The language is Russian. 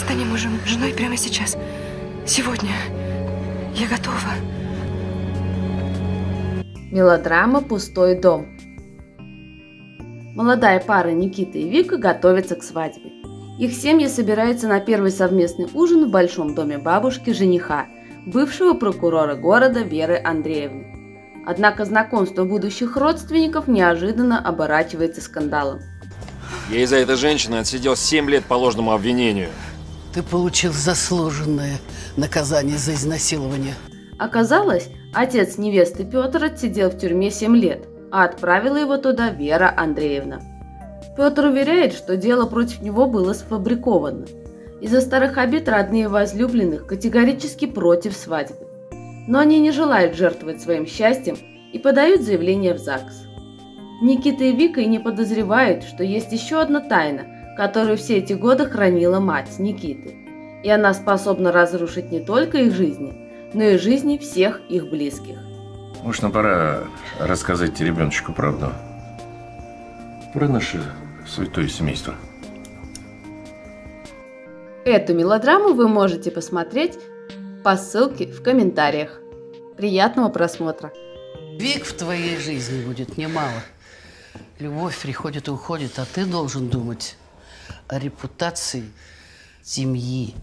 станем мужем, женой прямо сейчас. Сегодня. Я готова. Мелодрама «Пустой дом». Молодая пара Никита и Вика готовятся к свадьбе. Их семьи собираются на первый совместный ужин в большом доме бабушки жениха, бывшего прокурора города Веры Андреевны. Однако знакомство будущих родственников неожиданно оборачивается скандалом. Я из-за этой женщины отсидел 7 лет по ложному обвинению. Ты получил заслуженное наказание за изнасилование. Оказалось, отец невесты Петр отсидел в тюрьме 7 лет, а отправила его туда Вера Андреевна. Петр уверяет, что дело против него было сфабриковано. Из-за старых обид родные возлюбленных категорически против свадьбы. Но они не желают жертвовать своим счастьем и подают заявление в ЗАГС. Никита и Вика и не подозревают, что есть еще одна тайна, которую все эти годы хранила мать Никиты. И она способна разрушить не только их жизни, но и жизни всех их близких. Может, нам пора рассказать ребеночку правду про наше святое семейство. Эту мелодраму вы можете посмотреть по ссылке в комментариях. Приятного просмотра! Век в твоей жизни будет немало. Любовь приходит и уходит, а ты должен думать репутации семьи.